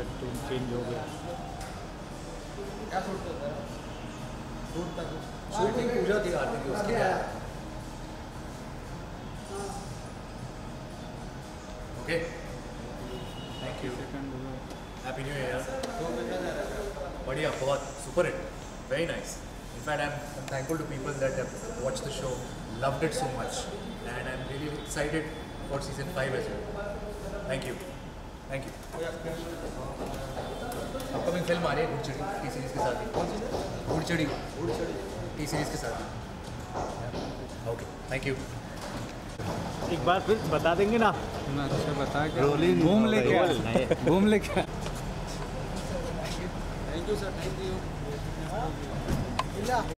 Platform change हो गया क्या सूट होता है suit very nice. In fact, I'm, thankful to people that have watched the show, loved it so much, and I'm really excited for season 5 as well. Thank you. Thank you. Upcoming film आ रही है Gudchadi T series के साथ ही। Gudchadi T series के साथ okay thank you एक बार फिर बता देंगे ना। अच्छा बता के घूम लेके आ। घूम लेके आ। Thank you sir thank you